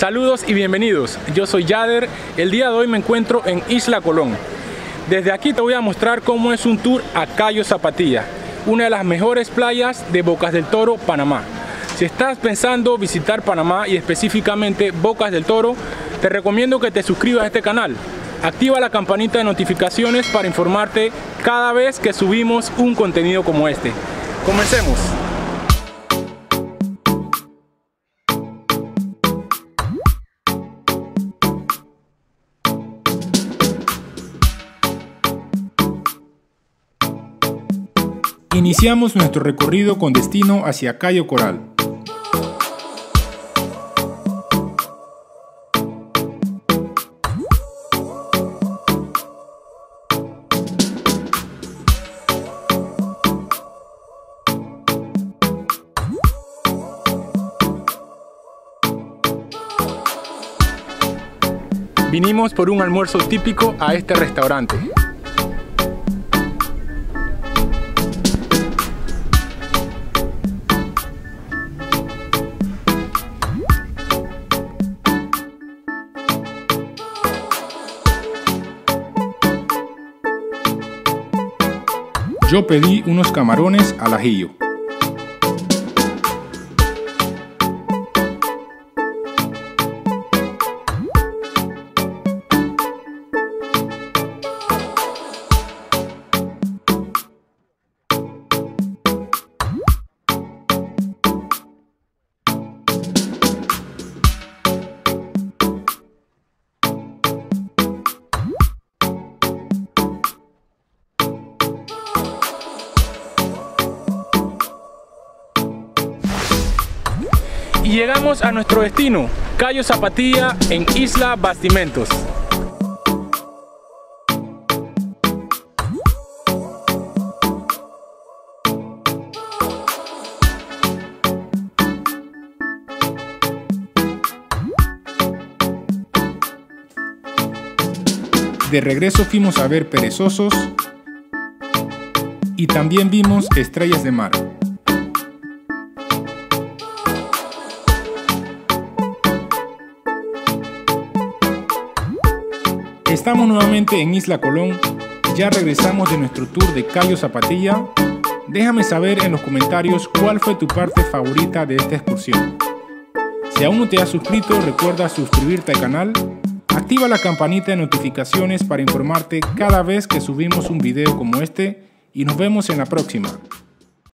Saludos y bienvenidos, yo soy Yader, el día de hoy me encuentro en Isla Colón. Desde aquí te voy a mostrar cómo es un tour a Cayo Zapatilla, una de las mejores playas de Bocas del Toro, Panamá. Si estás pensando visitar Panamá y específicamente Bocas del Toro, te recomiendo que te suscribas a este canal. Activa la campanita de notificaciones para informarte cada vez que subimos un contenido como este. Comencemos. Iniciamos nuestro recorrido con destino hacia Cayo Coral. Vinimos por un almuerzo típico a este restaurante. Yo pedí unos camarones al ajillo. Y llegamos a nuestro destino, Cayo Zapatilla en Isla Bastimentos. De regreso fuimos a ver perezosos y también vimos estrellas de mar. Estamos nuevamente en Isla Colón, ya regresamos de nuestro tour de Cayo Zapatilla. Déjame saber en los comentarios cuál fue tu parte favorita de esta excursión. Si aún no te has suscrito, recuerda suscribirte al canal, activa la campanita de notificaciones para informarte cada vez que subimos un video como este y nos vemos en la próxima.